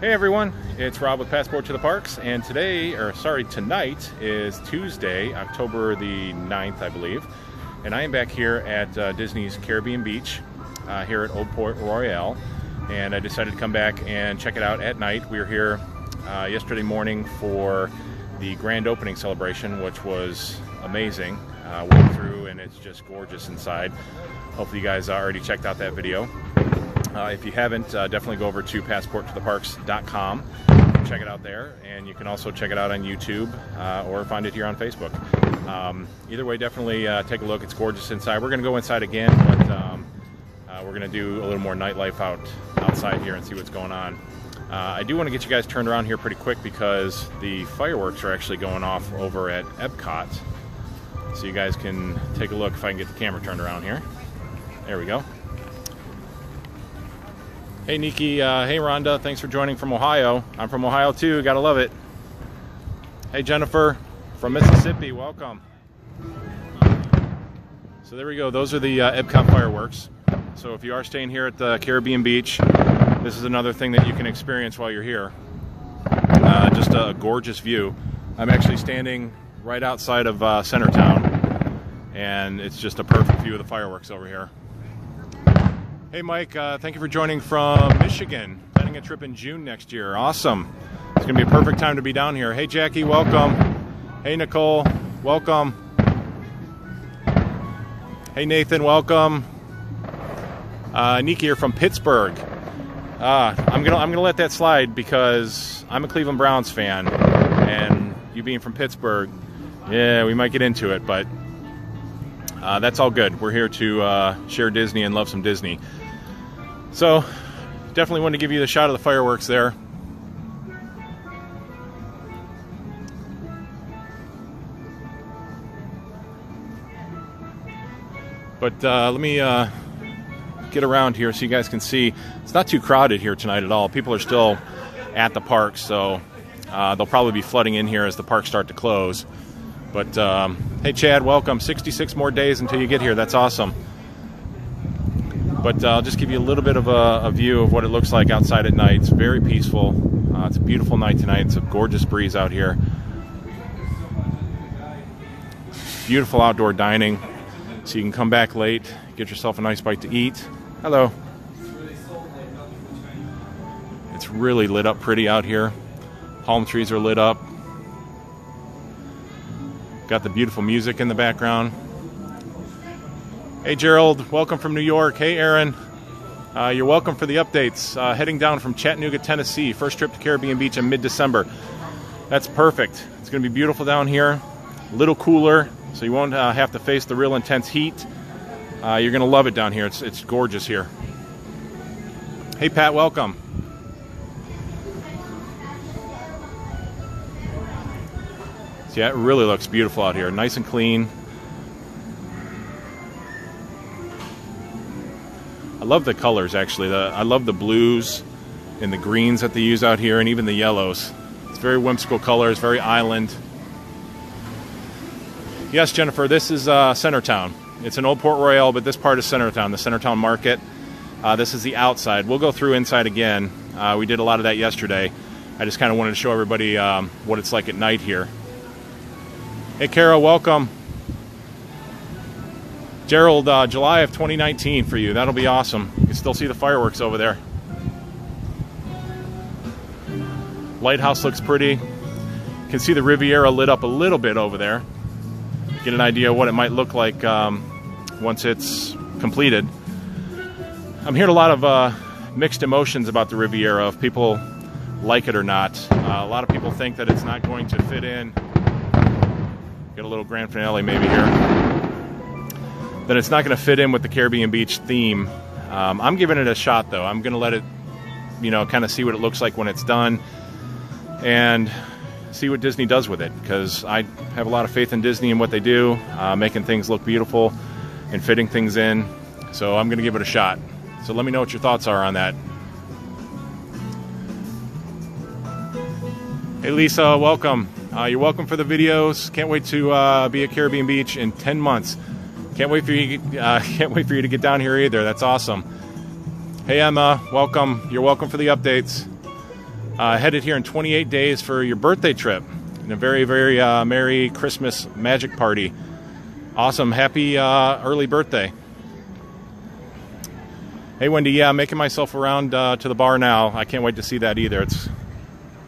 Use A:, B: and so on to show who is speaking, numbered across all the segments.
A: Hey everyone, it's Rob with Passport to the Parks, and today, or sorry, tonight is Tuesday, October the 9th, I believe, and I am back here at uh, Disney's Caribbean Beach uh, here at Old Port Royale, and I decided to come back and check it out at night. We were here uh, yesterday morning for the grand opening celebration, which was amazing. Uh, walked through, and it's just gorgeous inside. Hopefully, you guys already checked out that video. Uh, if you haven't, uh, definitely go over to passporttotheparks.com. Check it out there, and you can also check it out on YouTube uh, or find it here on Facebook. Um, either way, definitely uh, take a look. It's gorgeous inside. We're going to go inside again, but um, uh, we're going to do a little more nightlife out outside here and see what's going on. Uh, I do want to get you guys turned around here pretty quick because the fireworks are actually going off over at Epcot. So you guys can take a look if I can get the camera turned around here. There we go. Hey Nikki, uh, hey Rhonda, thanks for joining from Ohio. I'm from Ohio too, gotta love it. Hey Jennifer from Mississippi, welcome. So there we go, those are the uh, Epcot fireworks. So if you are staying here at the Caribbean Beach, this is another thing that you can experience while you're here. Uh, just a gorgeous view. I'm actually standing right outside of uh, Centertown, and it's just a perfect view of the fireworks over here. Hey, Mike, uh, thank you for joining from Michigan. Planning a trip in June next year. Awesome. It's going to be a perfect time to be down here. Hey, Jackie, welcome. Hey, Nicole, welcome. Hey, Nathan, welcome. Uh, Nikki here from Pittsburgh. Uh, I'm gonna I'm gonna let that slide because I'm a Cleveland Browns fan, and you being from Pittsburgh, yeah, we might get into it, but uh, that's all good. We're here to uh, share Disney and love some Disney. So, definitely want to give you the shot of the fireworks there. But uh, let me uh, get around here so you guys can see. It's not too crowded here tonight at all. People are still at the park, so uh, they'll probably be flooding in here as the parks start to close. But um, hey, Chad, welcome. 66 more days until you get here. That's awesome. But uh, I'll just give you a little bit of a, a, view of what it looks like outside at night. It's very peaceful. Uh, it's a beautiful night tonight. It's a gorgeous breeze out here. Beautiful outdoor dining. So you can come back late, get yourself a nice bite to eat. Hello. It's really lit up pretty out here. Palm trees are lit up. Got the beautiful music in the background. Hey, Gerald, welcome from New York. Hey, Aaron. Uh, you're welcome for the updates. Uh, heading down from Chattanooga, Tennessee. First trip to Caribbean Beach in mid December. That's perfect. It's going to be beautiful down here. A little cooler, so you won't uh, have to face the real intense heat. Uh, you're going to love it down here. It's, it's gorgeous here. Hey, Pat, welcome. yeah, it really looks beautiful out here. Nice and clean. Love the colors actually. The, I love the blues and the greens that they use out here and even the yellows. It's very whimsical colors, very island. Yes, Jennifer, this is uh, Centertown. It's an old Port Royale, but this part is Centertown, the Centertown Market. Uh, this is the outside. We'll go through inside again. Uh, we did a lot of that yesterday. I just kind of wanted to show everybody um, what it's like at night here. Hey, Carol, welcome. Gerald, uh, July of 2019 for you. That'll be awesome. You can still see the fireworks over there. Lighthouse looks pretty. You can see the Riviera lit up a little bit over there. Get an idea of what it might look like um, once it's completed. I'm hearing a lot of uh, mixed emotions about the Riviera, if people like it or not. Uh, a lot of people think that it's not going to fit in Get a little grand finale maybe here. Then it's not going to fit in with the Caribbean Beach theme. Um, I'm giving it a shot though. I'm going to let it, you know, kind of see what it looks like when it's done, and see what Disney does with it. Because I have a lot of faith in Disney and what they do, uh, making things look beautiful and fitting things in. So I'm going to give it a shot. So let me know what your thoughts are on that. Hey Lisa, welcome. Uh, you're welcome for the videos. Can't wait to uh, be at Caribbean Beach in 10 months. Can't wait for you. Uh, can't wait for you to get down here either. That's awesome. Hey Emma, welcome. You're welcome for the updates. uh, headed here in 28 days for your birthday trip and a very, very uh, Merry Christmas magic party. Awesome. Happy uh, early birthday. Hey, Wendy. Yeah, I'm making myself around uh, to the bar now. I can't wait to see that either. It's,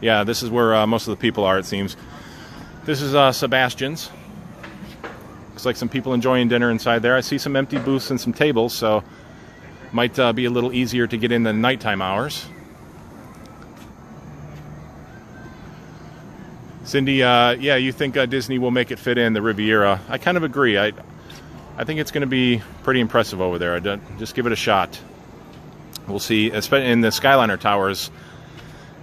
A: yeah, this is where uh, most of the people are, it seems. This is Sebastian's. Looks like some people enjoying dinner inside there. I see some empty booths and some tables, so might uh, be a little easier to get in the nighttime hours. Cindy, uh, yeah, you think uh, Disney will make it fit in the Riviera? I kind of agree. I, I think it's going to be pretty impressive over there. I just give it a shot. We'll see. In the Skyliner towers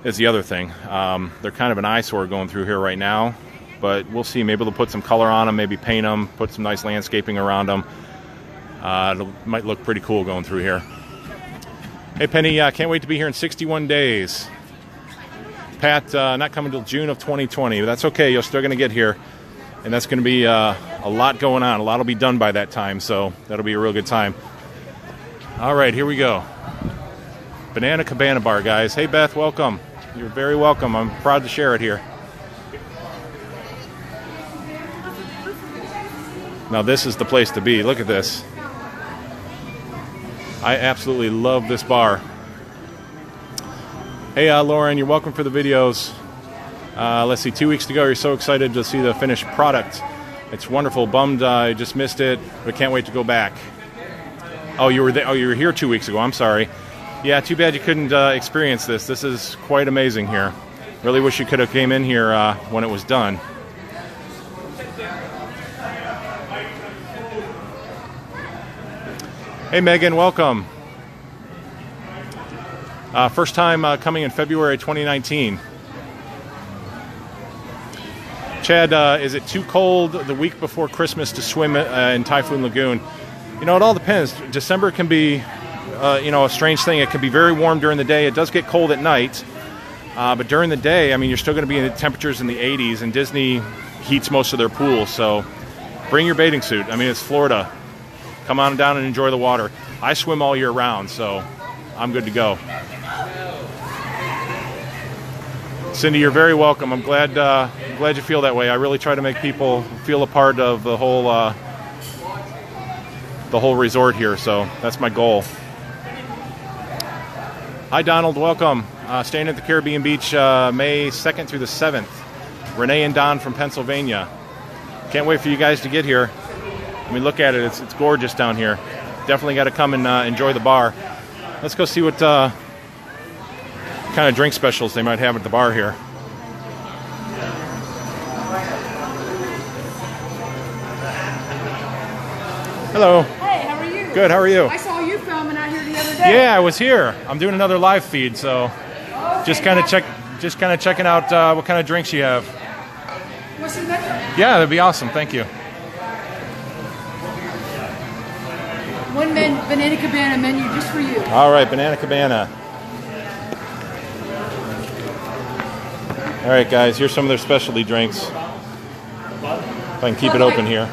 A: is the other thing. Um, they're kind of an eyesore going through here right now, but we'll see. Maybe they'll put some color on them, maybe paint them, put some nice landscaping around them. Uh, it might look pretty cool going through here. Hey, Penny, uh, can't wait to be here in 61 days. Pat uh, not coming till June of 2020, but that's okay. You're still going to get here, and that's going to be uh, a lot going on. A lot will be done by that time, so that'll be a real good time. All right, here we go. Banana Cabana Bar, guys. Hey, Beth, welcome. You're very welcome. I'm proud to share it here. Now, this is the place to be. Look at this. I absolutely love this bar. Hey, uh, Lauren, you're welcome for the videos. Uh, let's see, two weeks to go. You're so excited to see the finished product. It's wonderful. Bummed uh, I just missed it, but can't wait to go back. Oh, you were there. Oh, you were here two weeks ago. I'm sorry. Yeah, too bad you couldn't uh, experience this. This is quite amazing here. Really wish you could have came in here uh, when it was done. Hey, Megan, welcome. Uh, first time uh, coming in February 2019. Chad, uh, is it too cold the week before Christmas to swim uh, in Typhoon Lagoon? You know, it all depends. December can be, uh, you know, a strange thing. It can be very warm during the day. It does get cold at night, uh, but during the day, I mean, you're still going to be in the temperatures in the 80s, and Disney heats most of their pools. So, bring your bathing suit. I mean, it's Florida. Come on down and enjoy the water. I swim all year round, so I'm good to go. Cindy, you're very welcome. I'm glad uh, glad you feel that way. I really try to make people feel a part of the whole uh, the whole resort here. So that's my goal. Hi, Donald. Welcome. Uh, staying at the Caribbean Beach uh, May 2nd through the 7th. Renee and Don from Pennsylvania. Can't wait for you guys to get here. I mean, look at it. It's, it's gorgeous down here. Definitely got to come and uh, enjoy the bar. Let's go see what uh, kind of drink specials they might have at the bar here. Hello.
B: Hey, how are you?
A: Good, how are you?
B: I saw you filming out here the other day.
A: Yeah, I was here. I'm doing another live feed, so okay, just kind of check just kind of checking out uh, what kind of drinks you have.
B: Want some menu?
A: Yeah, that'd be awesome. Thank you.
B: One men, banana cabana menu just for you.
A: All right, banana cabana. All right, guys, here's some of their specialty drinks. If I can keep it open here.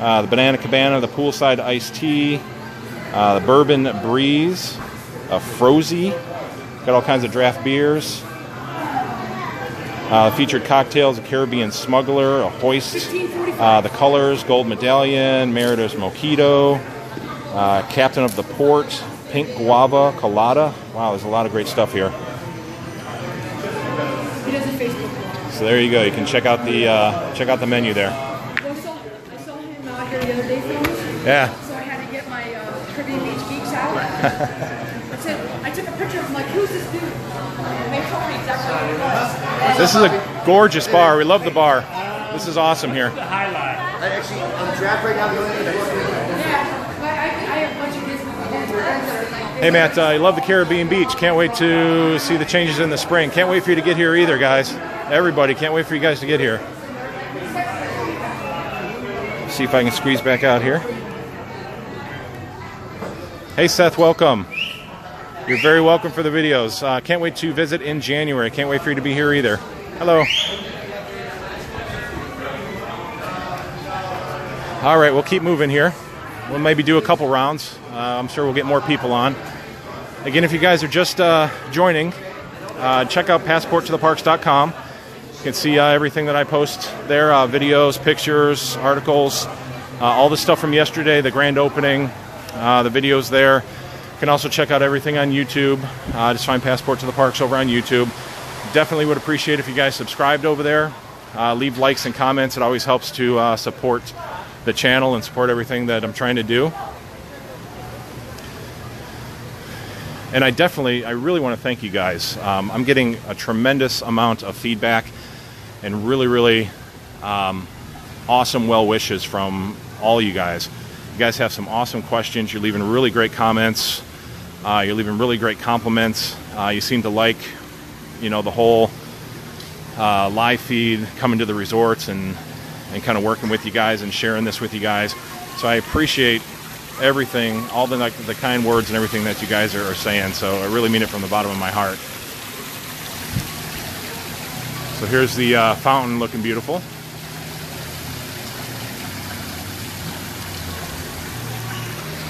A: Uh, the Banana Cabana, the Poolside Iced Tea, uh, the Bourbon Breeze, a Frozy, got all kinds of draft beers. Uh, featured cocktails, a Caribbean Smuggler, a Hoist, uh, the Colors, Gold Medallion, Meritus Mojito, uh, Captain of the Port, Pink Guava, Colada. Wow, there's a lot of great stuff here. So there you go. You can check out the uh, check out the menu there.
B: Well, so, I saw him out here the other day filming.
A: Yeah.
B: So I had to get my uh, Caribbean Beach geeks out. I said I took a picture of him like, who's this dude? And they told me exactly who it was.
A: This is a gorgeous bar. We love the bar. This is awesome here.
C: The highlight. Actually, I'm draft right now.
B: Yeah, but I, I have a bunch of Disney friends that are like.
A: Hey Matt, uh, I love the Caribbean Beach. Can't wait to see the changes in the spring. Can't wait for you to get here either, guys. Everybody, can't wait for you guys to get here. See if I can squeeze back out here. Hey Seth, welcome. You're very welcome for the videos. Uh, can't wait to visit in January. Can't wait for you to be here either. Hello. All right, we'll keep moving here. We'll maybe do a couple rounds. Uh, I'm sure we'll get more people on. Again, if you guys are just uh, joining, uh, check out passporttotheparks.com. You can see uh, everything that I post there uh, videos, pictures, articles, all the stuff from yesterday, the grand opening, the videos there. You can also check out everything on YouTube. Just find Passport to the Parks over on YouTube. Definitely would appreciate if you guys subscribed over there. Leave likes and comments. It always helps to support the channel and support everything that I'm trying to do. And I definitely, I really want to thank you guys. Um, I'm getting a tremendous amount of feedback and really, really um, awesome well wishes from all you guys. You guys have some awesome questions. You're leaving really great comments. Uh, you're leaving really great compliments. Uh, you seem to like, you know, the whole uh, live feed, coming to the resorts and and kind of working with you guys and sharing this with you guys. So I appreciate everything, all the like, the kind words and everything that you guys are, are saying. So I really mean it from the bottom of my heart. So here's the uh, fountain looking beautiful.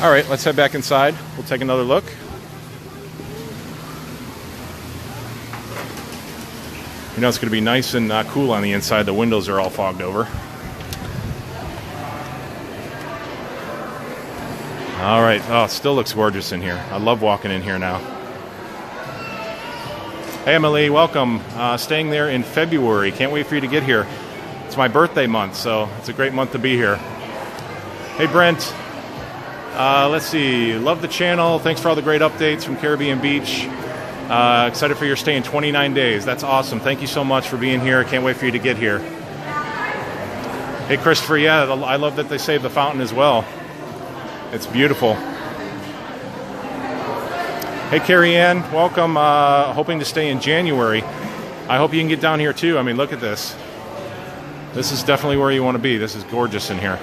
A: All right, let's head back inside. We'll take another look. You know, it's going to be nice and uh, cool on the inside. The windows are all fogged over. All right. Oh, still looks gorgeous in here. I love walking in here now. Hey, Emily, welcome. Uh, staying there in February. Can't wait for you to get here. It's my birthday month, so it's a great month to be here. Hey, Brent. Uh, let's see. Love the channel. Thanks for all the great updates from Caribbean Beach. Uh, excited for your stay in 29 days. That's awesome. Thank you so much for being here. Can't wait for you to get here. Hey, Christopher. Yeah, I love that they saved the fountain as well. It's beautiful. Hey, Carrie Ann, welcome. Uh, hoping to stay in January. I hope you can get down here too. I mean, look at this. This is definitely where you want to be. This is gorgeous in here.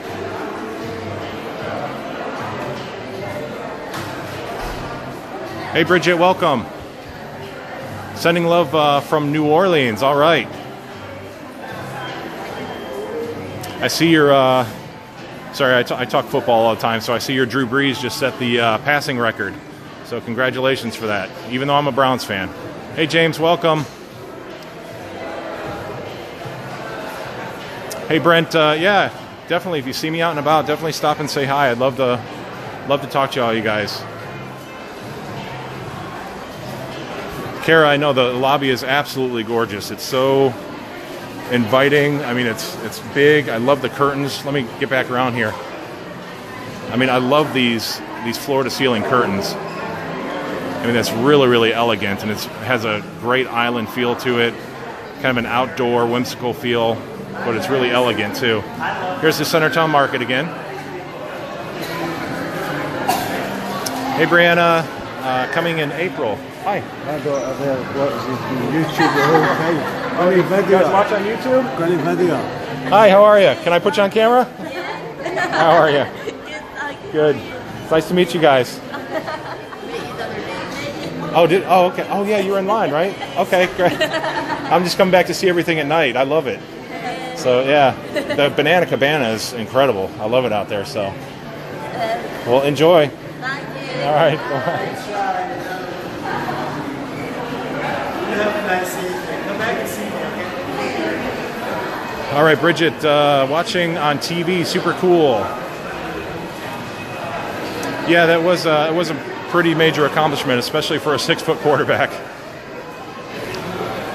A: Hey, Bridget, welcome. Sending love uh, from New Orleans. All right. I see your. Uh, sorry, I, t- I talk football all the time, so I see your Drew Brees just set the uh, passing record. So congratulations for that. Even though I'm a Browns fan. Hey, James, welcome. Hey, Brent. Uh, yeah, definitely. If you see me out and about, definitely stop and say hi. I'd love to love to talk to all you guys. Kara, I know the lobby is absolutely gorgeous. It's so inviting. I mean, it's it's big. I love the curtains. Let me get back around here. I mean, I love these these floor to ceiling curtains. I mean, that's really really elegant, and it has a great island feel to it. Kind of an outdoor, whimsical feel, but it's really elegant too. Here's the Centertown Market again. Hey, Brianna, uh, coming in April. Hi.
D: I go there, what is it, YouTube the whole time. Got
A: You guys watch on YouTube?
D: Got video.
A: Hi, how are you? Can I put you on camera? How are you? Good. It's nice to meet you guys. Oh, did oh okay. Oh yeah, you were in line, right? Okay, great. I'm just coming back to see everything at night. I love it. So yeah, the Banana Cabana is incredible. I love it out there. So, well, enjoy. All right. Bye. All right, Bridget, uh, watching on TV, super cool. Yeah, that was uh, it was a pretty major accomplishment, especially for a six foot quarterback.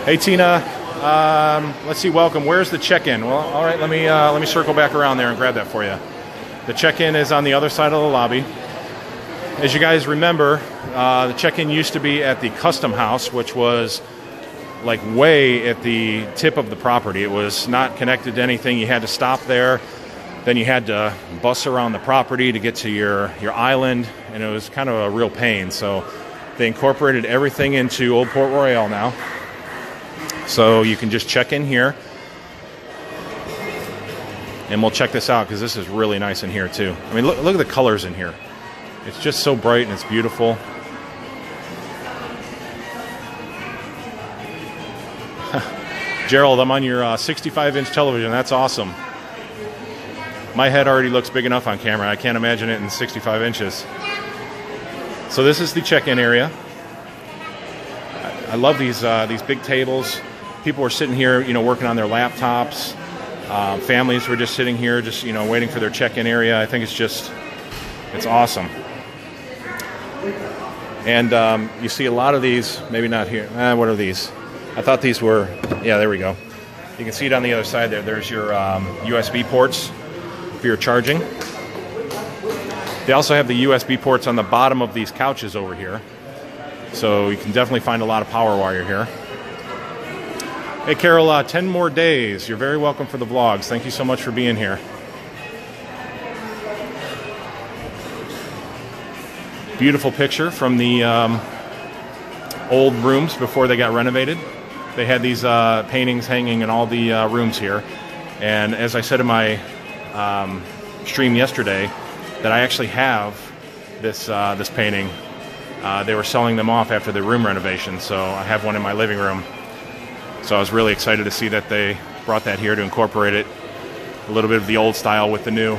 A: Hey, Tina. Um, let's see. Welcome. Where's the check-in? Well, all right. Let me uh, let me circle back around there and grab that for you. The check-in is on the other side of the lobby. As you guys remember, uh, the check-in used to be at the Custom House, which was like way at the tip of the property. It was not connected to anything. You had to stop there. Then you had to bus around the property to get to your, your island, and it was kind of a real pain. So they incorporated everything into Old Port Royale now. So you can just check in here. And we'll check this out because this is really nice in here too. I mean, look, look at the colors in here. It's just so bright and it's beautiful. Gerald, I'm on your uh, 65 inch television. That's awesome. My head already looks big enough on camera. I can't imagine it in 65 inches. So, this is the check in area. I love these uh, these big tables. People were sitting here, you know, working on their laptops. Uh, families were just sitting here, just you know, waiting for their check-in area. I think it's just, it's awesome. And um, you see a lot of these, maybe not here. Eh, what are these? I thought these were, yeah, there we go. You can see it on the other side there. There's your um, USB ports for your charging. They also have the USB ports on the bottom of these couches over here. So you can definitely find a lot of power while you're here. Hey, Carol, uh, 10 more days. You're very welcome for the vlogs. Thank you so much for being here. Beautiful picture from the um, old rooms before they got renovated. They had these uh, paintings hanging in all the uh, rooms here. And as I said in my um, stream yesterday, that I actually have this uh, this painting. Uh, they were selling them off after the room renovation, so I have one in my living room. So I was really excited to see that they brought that here to incorporate it, a little bit of the old style with the new.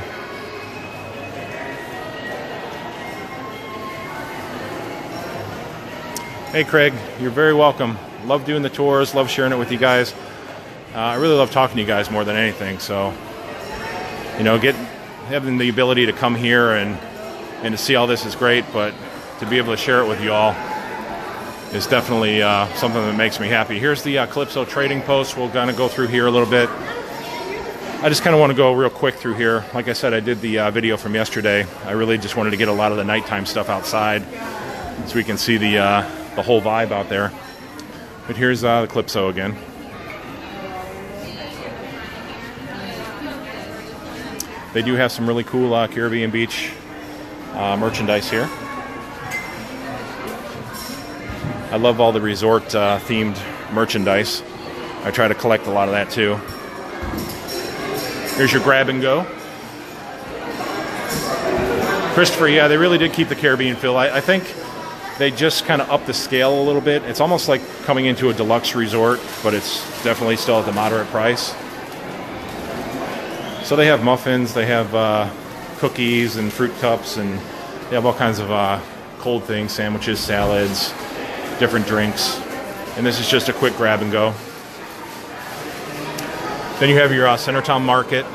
A: Hey, Craig, you're very welcome. Love doing the tours, love sharing it with you guys. Uh, I really love talking to you guys more than anything. So, you know, get having the ability to come here and and to see all this is great, but to be able to share it with you all is definitely uh, something that makes me happy. Here's the uh, Calypso trading post. We'll kind of go through here a little bit. I just kind of want to go real quick through here. Like I said, I did the uh, video from yesterday. I really just wanted to get a lot of the nighttime stuff outside so we can see the uh, the whole vibe out there. But here's uh, the Calypso again. They do have some really cool uh, Caribbean Beach uh, merchandise here. I love all the resort uh, themed merchandise. I try to collect a lot of that too. Here's your grab and go. Christopher, yeah, they really did keep the Caribbean feel. I, I think they just kind of up the scale a little bit. It's almost like coming into a deluxe resort, but it's definitely still at the moderate price. So they have muffins, they have uh, cookies and fruit cups, and they have all kinds of uh, cold things, sandwiches, salads, different drinks. And this is just a quick grab and go. Then you have your uh, Centertown Market,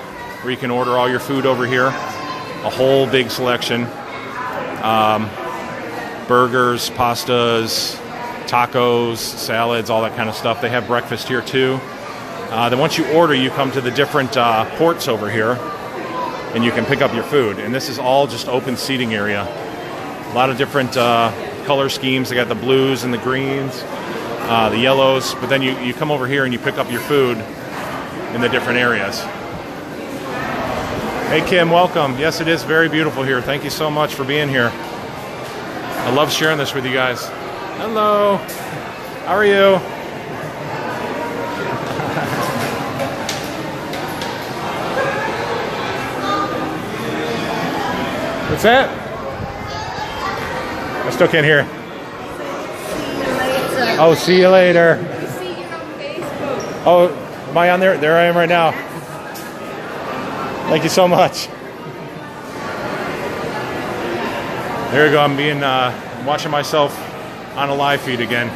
A: where you can order all your food over here. A whole big selection. Um, burgers, pastas, tacos, salads, all that kind of stuff. They have breakfast here too. Uh, then once you order, you come to the different uh, ports over here, and you can pick up your food. And this is all just open seating area. A lot of different uh, color schemes. They got the blues and the greens, uh, the yellows. But then you, you come over here and you pick up your food in the different areas. Hey Kim, welcome. Yes, it is very beautiful here. Thank you so much for being here. I love sharing this with you guys. Hello. How are you? What's that? I still can't hear. Oh, see you later. Oh, am I on there? There I am right now. Thank you so much. There we go. I'm being uh, watching myself on a live feed again.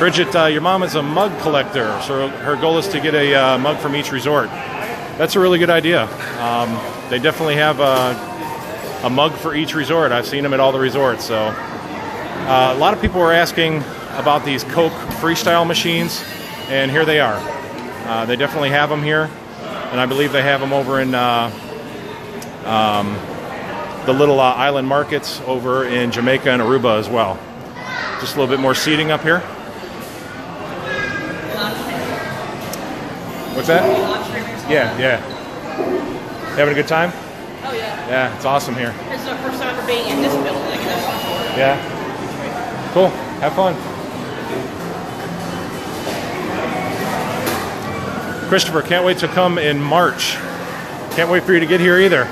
A: Bridget, uh, your mom is a mug collector, so her goal is to get a uh, mug from each resort. That's a really good idea. Um, they definitely have a, a, mug for each resort. I've seen them at all the resorts. So uh, a lot of people were asking about these Coke freestyle machines, and here they are. Uh, they definitely have them here, and I believe they have them over in uh, um, the little uh, island markets over in Jamaica and Aruba as well. Just a little bit more seating up here. What's that? Yeah, yeah. Having a good time?
B: Oh yeah.
A: Yeah, it's awesome here.
B: This is our first time for being in this building.
A: Yeah. Cool. Have fun. Christopher, can't wait to come in March. Can't wait for you to get here either.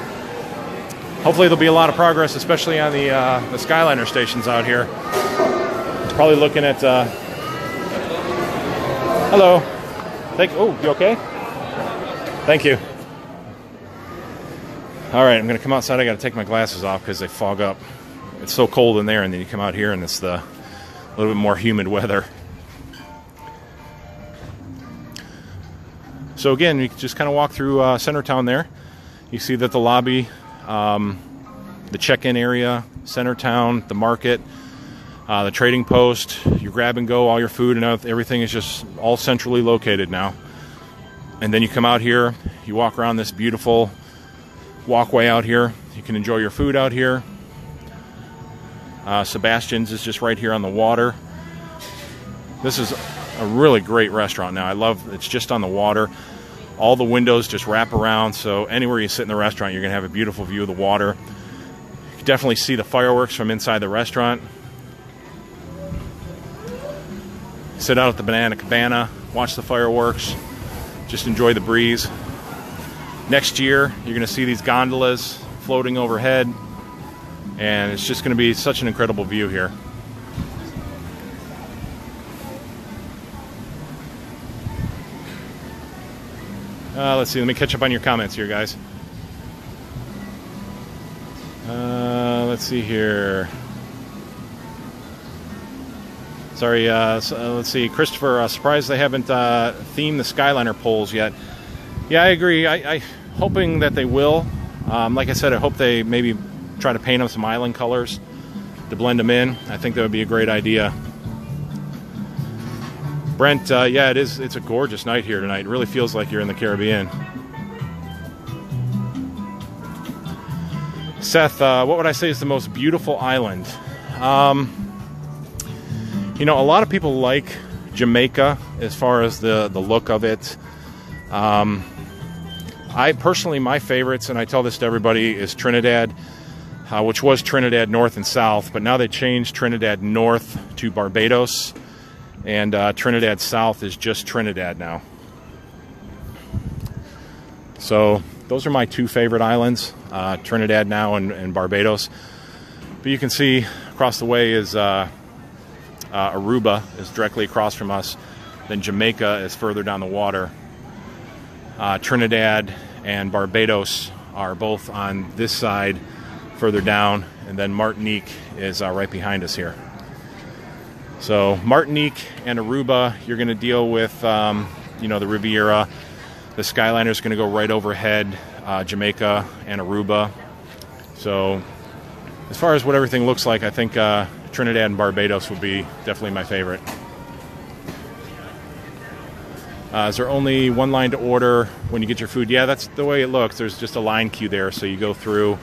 A: Hopefully there'll be a lot of progress, especially on the uh, the Skyliner stations out here. Probably looking at. Uh... Hello. Thank. Oh, you okay? Thank you. All right, I'm gonna come outside. I got to take my glasses off because they fog up. It's so cold in there, and then you come out here and it's the a little bit more humid weather. So again, you just kind of walk through uh, Centertown there. You see that the lobby, um, the check-in area, Centertown, the market, uh, the trading post, your grab and go, all your food and everything is just all centrally located now. And then you come out here, you walk around this beautiful walkway out here. You can enjoy your food out here. Uh, Sebastian's is just right here on the water. This is a really great restaurant now. I love it's just on the water. All the windows just wrap around, so anywhere you sit in the restaurant, you're going to have a beautiful view of the water. You can definitely see the fireworks from inside the restaurant. Sit out at the Banana Cabana, watch the fireworks, just enjoy the breeze. Next year, you're going to see these gondolas floating overhead, and it's just going to be such an incredible view here. Uh, let's see. Let me catch up on your comments here, guys. Uh, let's see here. Sorry. Uh, so, uh, let's see. Christopher, uh, surprised they haven't uh, themed the Skyliner poles yet. Yeah, I agree. I, I hoping that they will. Um, like I said, I hope they maybe try to paint them some island colors to blend them in. I think that would be a great idea. Brent, uh, yeah, it is. It's a gorgeous night here tonight. It really feels like you're in the Caribbean. Seth, uh, what would I say is the most beautiful island? Um, you know, a lot of people like Jamaica as far as the the look of it. Um, I personally, my favorites, and I tell this to everybody, is Trinidad, uh, which was Trinidad North and South, but now they changed Trinidad North to Barbados and uh, Trinidad South is just Trinidad now. So those are my two favorite islands, uh, Trinidad now and, and, Barbados. But you can see across the way is uh, uh, Aruba is directly across from us. Then Jamaica is further down the water. Uh, Trinidad and Barbados are both on this side, further down, and then Martinique is uh, right behind us here. So Martinique and Aruba, you're going to deal with, um, you know, the Riviera. The Skyliner is going to go right overhead, uh, Jamaica and Aruba. So as far as what everything looks like, I think uh, Trinidad and Barbados would be definitely my favorite. Uh, is there only one line to order when you get your food? Yeah, that's the way it looks. There's just a line queue there, so you go through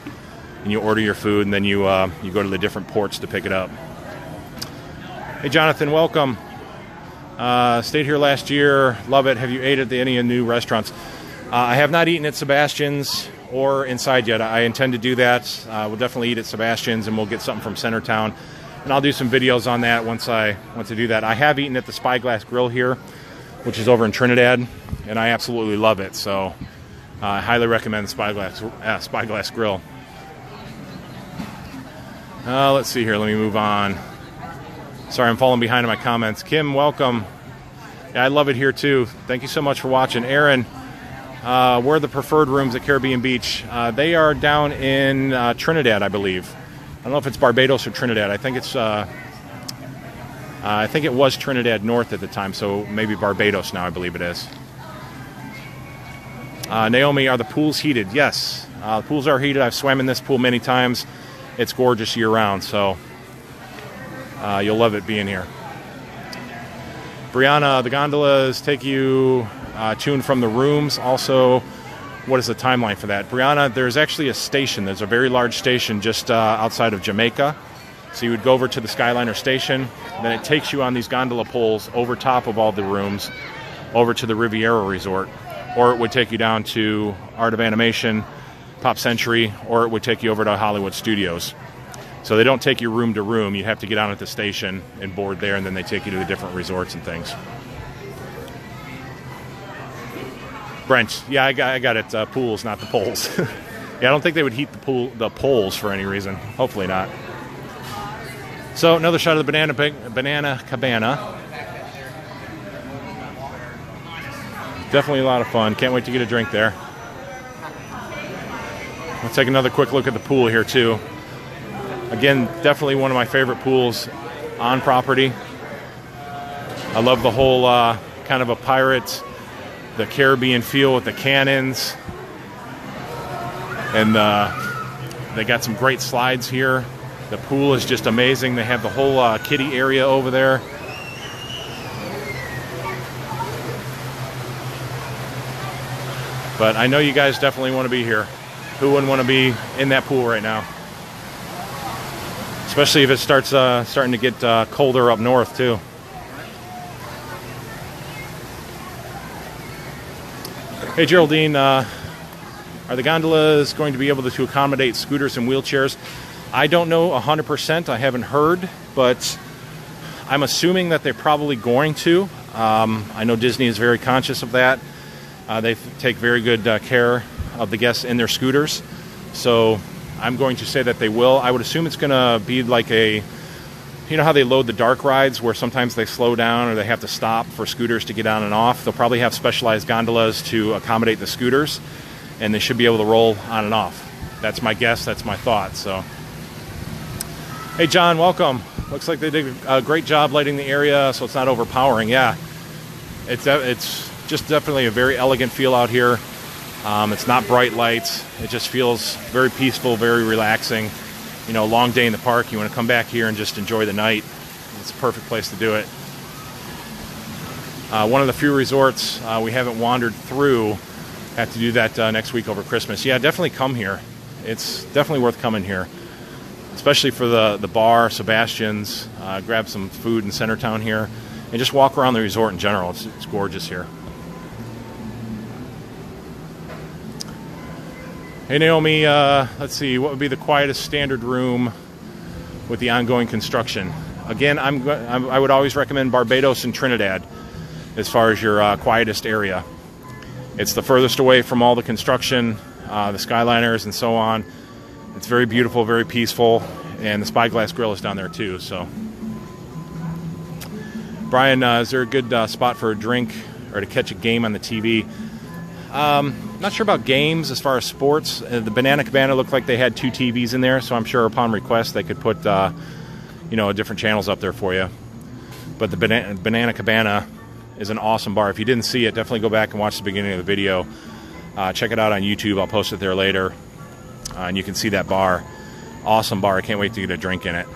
A: and you order your food, and then you uh, you go to the different ports to pick it up. Hey, Jonathan, welcome. Uh, stayed here last year. Love it. Have you ate at any of new restaurants? Uh, I have not eaten at Sebastian's or inside yet. I intend to do that. Uh, we'll definitely eat at Sebastian's, and we'll get something from Centertown. And I'll do some videos on that once I once I do that. I have eaten at the Spyglass Grill here, which is over in Trinidad, and I absolutely love it. So uh, I highly recommend Spyglass uh, Spyglass Grill. Uh, let's see here. Let me move on. Sorry, I'm falling behind in my comments. Kim, welcome. Yeah, I love it here too. Thank you so much for watching. Aaron, uh, where are the preferred rooms at Caribbean Beach? Uh, they are down in uh, Trinidad, I believe. I don't know if it's Barbados or Trinidad. I think it's. Uh, uh, I think it was Trinidad North at the time, so maybe Barbados now. I believe it is. Uh, Naomi, are the pools heated? Yes, the pools are heated. I've swam in this pool many times. It's gorgeous year round. So uh, you'll love it being here. Brianna, the gondolas take you uh, to and from the rooms. Also, what is the timeline for that? Brianna, there's actually a station. There's a very large station just uh, outside of Jamaica. So you would go over to the Skyliner station, then it takes you on these gondola poles over top of all the rooms over to the Riviera Resort. Or it would take you down to Art of Animation, Pop Century, or it would take you over to Hollywood Studios. So they don't take you room to room. You have to get on at the station and board there, and then they take you to the different resorts and things. Brent, yeah, I got, I got it. Uh, pools, not the poles. yeah, I don't think they would heat the pool, the poles for any reason. Hopefully not. So another shot of the banana banana cabana. Definitely a lot of fun. Can't wait to get a drink there. Let's take another quick look at the pool here too. Again, definitely one of my favorite pools on property. I love the whole uh, kind of a pirate, the Caribbean feel with the cannons. And uh, they got some great slides here. The pool is just amazing. They have the whole uh, kiddie area over there. But I know you guys definitely want to be here. Who wouldn't want to be in that pool right now? Especially if it starts uh, starting to get uh, colder up north too. Hey Geraldine, uh, are the gondolas going to be able to accommodate scooters and wheelchairs? I don't know 100%. I haven't heard, but I'm assuming that they're probably going to. Um, I know Disney is very conscious of that. Uh, they take very good uh, care of the guests in their scooters. So I'm going to say that they will. I would assume it's going to be like a, you know how they load the dark rides where sometimes they slow down or they have to stop for scooters to get on and off? They'll probably have specialized gondolas to accommodate the scooters and they should be able to roll on and off. That's my guess, that's my thought. So, hey, John, welcome. Looks like they did a great job lighting the area so it's not overpowering. Yeah, it's, it's just definitely a very elegant feel out here. Um, it's not bright lights. It just feels very peaceful, very relaxing. You know, a long day in the park. You want to come back here and just enjoy the night. It's a perfect place to do it. Uh, one of the few resorts uh, we haven't wandered through. Have to do that uh, next week over Christmas. Yeah, definitely come here. It's definitely worth coming here, especially for the the bar, Sebastian's. Uh, grab some food in Centertown here, and just walk around the resort in general. It's, it's gorgeous here. Hey Naomi, uh, let's see, what would be the quietest standard room with the ongoing construction? Again, I'm, I'm i would always recommend Barbados and Trinidad as far as your uh, quietest area. It's the furthest away from all the construction, uh, the Skyliners, and so on. It's very beautiful, very peaceful, and the Spyglass Grill is down there too. So, Brian, uh, is there a good uh, spot for a drink or to catch a game on the TV? Um, not sure about games as far as sports. Uh, the Banana Cabana looked like they had two TVs in there, so I'm sure upon request they could put, uh, you know, different channels up there for you. But the Banana, Cabana is an awesome bar. If you didn't see it, definitely go back and watch the beginning of the video. Uh, check it out on YouTube. I'll post it there later, uh, and you can see that bar. Awesome bar. I can't wait to get a drink in it.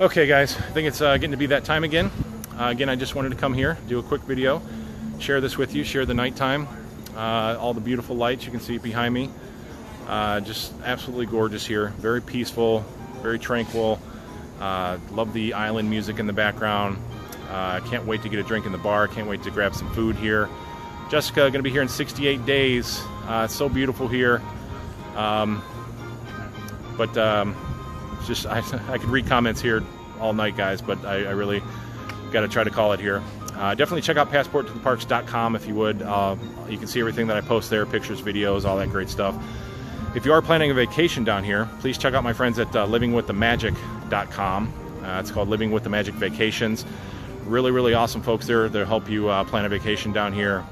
A: Okay, guys, I think it's uh, getting to be that time again. Uh, again, I just wanted to come here, do a quick video, share this with you, share the nighttime, uh, all the beautiful lights you can see behind me. Uh, just absolutely gorgeous here, very peaceful, very tranquil. Uh, love the island music in the background. Uh, can't wait to get a drink in the bar. Can't wait to grab some food here. Jessica, going to be here in 68 days. it's so beautiful here. Um, but um, just I, I could read comments here all night, guys, but I, I really got to try to call it here. Uh, definitely check out passporttotheparks.com if you would. Uh, you can see everything that I post there pictures, videos, all that great stuff. If you are planning a vacation down here, please check out my friends at uh, livingwiththemagic.com. Uh, it's called Living with the Magic Vacations. Really, really awesome folks there. They'll help you uh, plan a vacation down here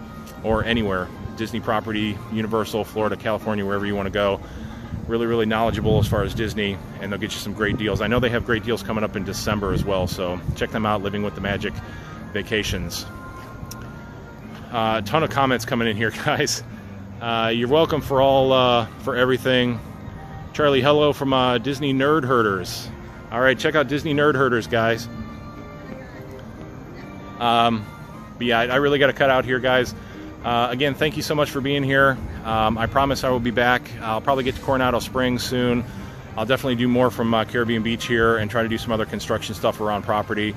A: or anywhere Disney property, Universal, Florida, California, wherever you want to go really, really knowledgeable as far as Disney, and they'll get you some great deals. I know they have great deals coming up in December as well, so check them out. Living with the Magic Vacations. Uh, a ton of comments coming in here, guys. Uh, you're welcome for all uh, for everything. Charlie, hello from uh, Disney Nerd Herders. All right, check out Disney Nerd Herders, guys. Um, but yeah, I really got to cut out here, guys. Uh, again, thank you so much for being here. Um, I promise I will be back. I'll probably get to Coronado Springs soon. I'll definitely do more from uh, Caribbean Beach here and try to do some other construction stuff around property,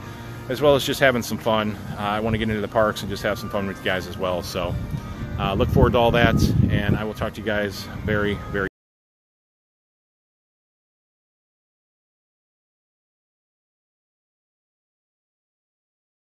A: as well as just having some fun. Uh, I want to get into the parks and just have some fun with you guys as well. So uh, look forward to all that, and I will talk to you guys very, very